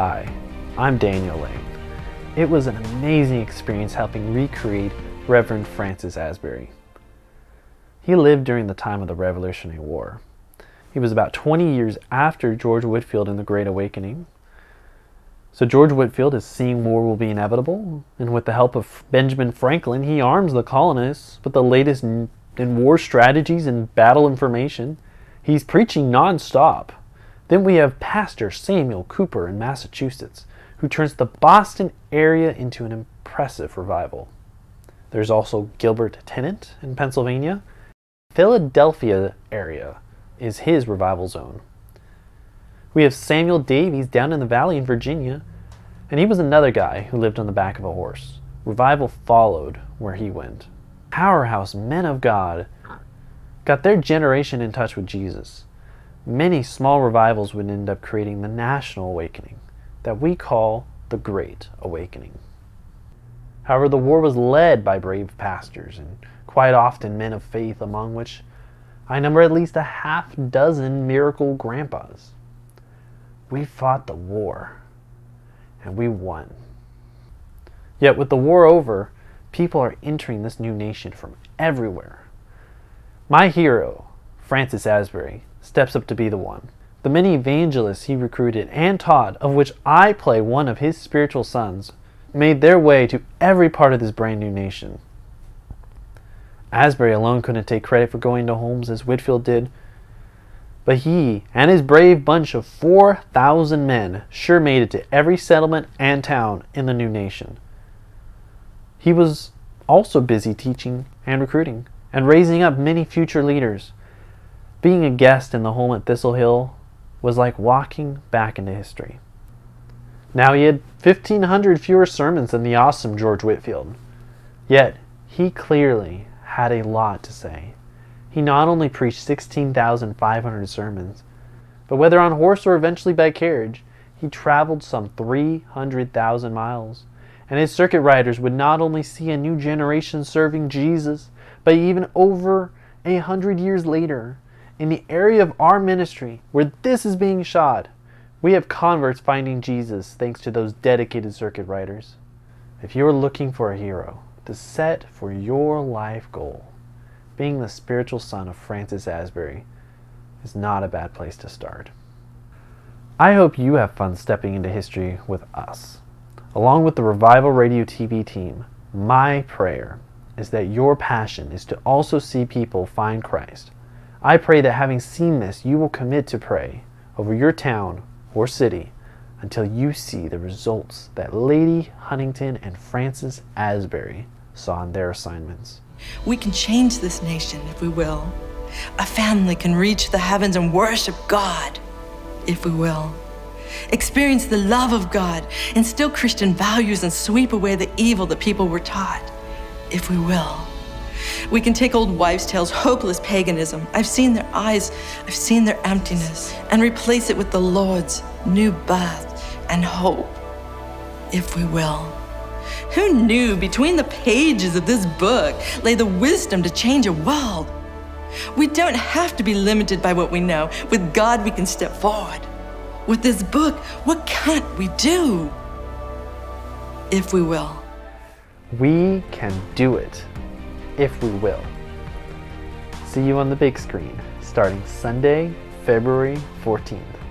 Hi, I'm Daniel Lane. It was an amazing experience helping recreate Reverend Francis Asbury. He lived during the time of the Revolutionary War. He was about 20 years after George Whitefield in the Great Awakening. So George Whitefield is seeing war will be inevitable, and with the help of Benjamin Franklin, he arms the colonists with the latest in war strategies and battle information. He's preaching nonstop. Then we have Pastor Samuel Cooper in Massachusetts, who turns the Boston area into an impressive revival. There's also Gilbert Tennent in Pennsylvania, Philadelphia area is his revival zone. We have Samuel Davies down in the valley in Virginia, and he was another guy who lived on the back of a horse. Revival followed where he went. Powerhouse men of God got their generation in touch with Jesus. Many small revivals would end up creating the national awakening that we call the Great Awakening. However, the war was led by brave pastors and quite often men of faith, among which I number at least a half dozen miracle grandpas. We fought the war, and we won. Yet, with the war over, people are entering this new nation from everywhere. My hero, Francis Asbury, steps up to be the one. The many evangelists he recruited and taught, of which I play one of his spiritual sons, made their way to every part of this brand new nation. Asbury alone couldn't take credit for going to homes as Whitefield did, but he and his brave bunch of 4,000 men sure made it to every settlement and town in the new nation. He was also busy teaching and recruiting and raising up many future leaders. Being a guest in the home at Thistle Hill was like walking back into history. Now he had 1,500 fewer sermons than the awesome George Whitefield. Yet, he clearly had a lot to say. He not only preached 16,500 sermons, but whether on horse or eventually by carriage, he traveled some 300,000 miles. And his circuit riders would not only see a new generation serving Jesus, but even over a hundred years later, in the area of our ministry where this is being shot, we have converts finding Jesus thanks to those dedicated circuit riders. If you are looking for a hero, to set for your life goal. Being the spiritual son of Francis Asbury is not a bad place to start. I hope you have fun stepping into history with us. Along with the Revival Radio TV team, my prayer is that your passion is to also see people find Christ. I pray that having seen this, you will commit to pray over your town or city until you see the results that Lady Huntingdon and Francis Asbury saw in their assignments. We can change this nation if we will. A family can reach the heavens and worship God if we will. Experience the love of God, instill Christian values, and sweep away the evil that people were taught if we will. We can take old wives' tales, hopeless paganism. I've seen their eyes, I've seen their emptiness, and replace it with the Lord's new birth and hope, if we will. Who knew between the pages of this book lay the wisdom to change a world? We don't have to be limited by what we know. With God, we can step forward. With this book, what can't we do? If we will. We can do it if we will. See you on the big screen starting Sunday, February 14th.